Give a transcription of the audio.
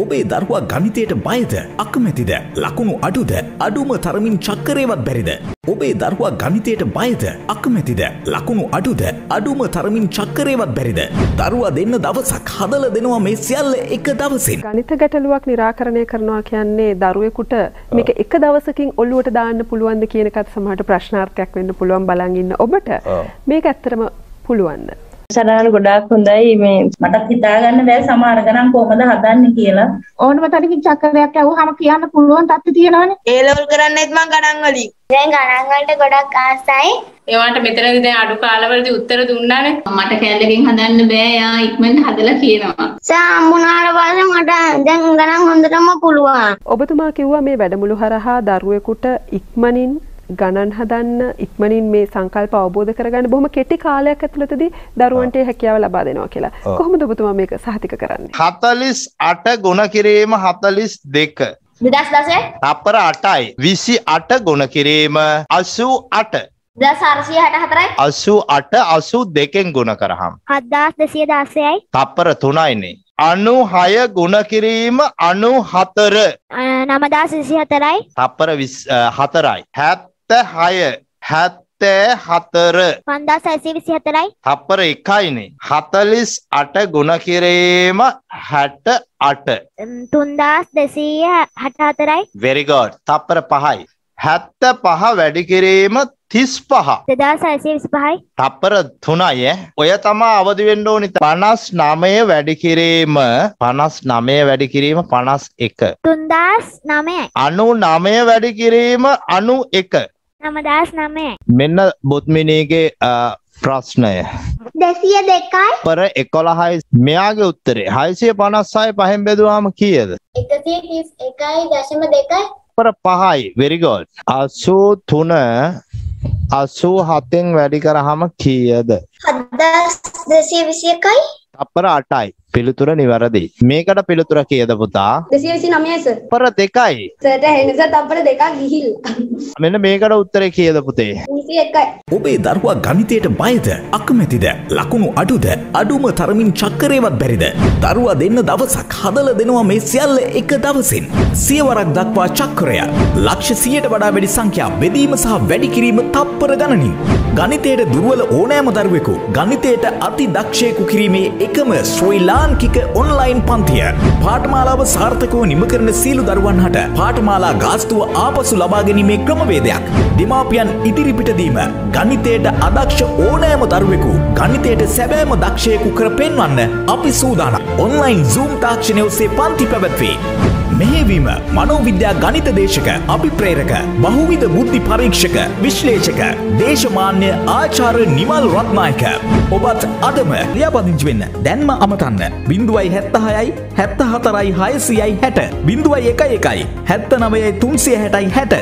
ඔබේ දරුවා ගනිතයට බයද අකමැතිද ලකුණු අඩුද අඩුම තරමින් චක්කරේවත් බැරිද. ඔබේ දරුවා ගනිතයට බයද අකමැතිද ලකුණු අඩුද අඩුම තරමින් චක්කරේවත් බැරිද. දරුවා දෙන්න දවසක් හදල දෙනවා මේ සියල්ල එක දවසින්. ගනිත ගැටලුවක් නිරාකරණය කරනවා කියන්නේ දරුවෙකුට මේක එක දවසකින් ඔල්ලුවට දාන්න පුළුවන්ද කියනකත් සමහට ප්‍රශ්නාර්ථයක් වෙන්න පුළුවන් බලංගන්න ඔබට මේක ඇත්තරම පුළුවන්ද. සටහන ගොඩාක් හොඳයි මේ මටත් හිතාගන්න බෑ සමහර ගණන් කොහොමද හදන්නේ කියලා. ඕනම තැනකින් චක්‍රයක් ඇහුවම කියන්න පුළුවන් තත්ති තියෙනවනේ. ඒ ලෙවල් කරන්නෙත් මං ගණන් වලින්. දැන් ගණන් වලට ගොඩක් ආසයි. ඒවට මෙතනදී දැන් අඩු කාලවලදී උත්තර දුන්නානේ. මට කැලලකින් හදන්න බෑ යා ඉක්මනට හදලා කියනවා. සාම්බුනාට පස්සේ මට දැන් ගණන් හොඳටම පුළුවන්. ඔබතුමා කිව්වා මේ වැඩමුළු හරහා දරුවෙකුට ඉක්මනින් ගණන් හදන්න ඉක්මනින් මේ සංකල්ප අවබෝධ කරගන්න බොහොම කෙටි කාලයක් ඇතුළතදී දරුවන්ට හැකියාව ලබා දෙනවා කියලා. කොහොමද ඔබතුමා මේක සහතික කරන්නේ? 48 ගුණ කිරීම 42 2010 තප්පර 8යි 28 ගුණ කිරීම 88 1464යි 88 82න් ගුණ කරහම්. 7216යි තප්පර 3යිනේ 96 ගුණ කිරීම 94 9224යි තප්පර 4යි 76 74 5624යි තප්පර එකයිනේ. හතලිස් අට ගුණ කිරීම හැට අට තුන්දස් දෙසීය හටහතරයි වෙරිගෝඩ් තප්පර පහයි. හැත්ත පහ වැඩි කිරීම තිස් පහ දෙදා සයිසය විසි පහයි තප්පර තුනයි ඔය තමා අවදිවෙන්න ඕනි. පනස් නමය වැඩි කිරීම පනස් නමය වැඩි කිරීම පනස් එක. තුන්දස් නමයයි අනු නමය වැඩි කිරීම අනු එක නමදස් නමයයි මෙන්න බුත්මිනීගේ ප්‍රශ්නය. දෙසිය දෙකයි. පර එකොළහයි මෙයාගේ උත්තරේ. හයිසිය පනස්සාය පහෙන් බෙදවාම කියද? එකයි දශම දෙකයි. පර පහයි. වෙරිගෝල් අසූ තුන අසූ හතෙන් වැඩි කරහම කීයද? හදස් දෙසිය විසි අපර අටයි. පිළිතුර නිවැරදි. මේකට පිළිතුර කියද පුතා? දෙසිය විසි නමයස පර දෙකයි සට හෙනස තපර දෙකක් ගිහිල් මෙන්න මේකට උත්තරේ කියද පුතේ? විසි එකයි ඔබේ දරුවා ගනිතයට බයද අකමැතිද ලකුණු අඩුද අඩුම තරමින් චක්කරේවත් බැරිද? දරුවා දෙන්න දවසක් හදල දෙනවා මේ සියල්ල එක දවසින්. සියවරක් දක්වා චක්‍රය. ලක්ෂ සියයට වඩා වැඩි සංඛ්‍යා බෙදීම සහ වැඩි කිරීම තප්පර ගණනින්. ගනිතයට දුර්වල ඕනෑම දරුවෙකු ගනිතයට අති දක්ෂයකු කිරීමේ එකම ශ්‍රී ලාංකික ඔන්ලයින් පන්තිය. පාටමාලාව සාර්ථකව නිම කරන සීලු දරුවන් හට පාටමාලා ගාස්තුව ආපසු ලබා ගැනීමේ ක්‍රමවේදයක්. දෙමාපියන් ඉදිරිපිටදීම ගනිතයට අදක්ෂ ඕනෑම දරුවෙකු ගනිතයට සැබෑම දක්ෂයකු කර පෙන්වන්න අපි සූදානම්. ඔන්ලයින් zoom තාක්ෂණය ඔස්සේ පන්ති පැවැත්වේ. මෙහෙවීම මනෝවිද්‍යා ගනිත දේශක අභිප්‍රේරක බහුවිධ බුද්ධි පරීක්ෂක විශ්ලේෂක දේශමාන්‍ය ආචාර්ය නිමල් රත්නායක. ඔබත් අදම ලියාපදිංචි වෙන්න. දැන්ම අමතන්න. බිඳුවයි හැත්තහයයි හැත්ත හතරයි හයසියයි හැට. බිඳුවයි එක එකයි. හැත්ත නවයයි තුන්සිය හැටයි හැට.